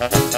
Bye.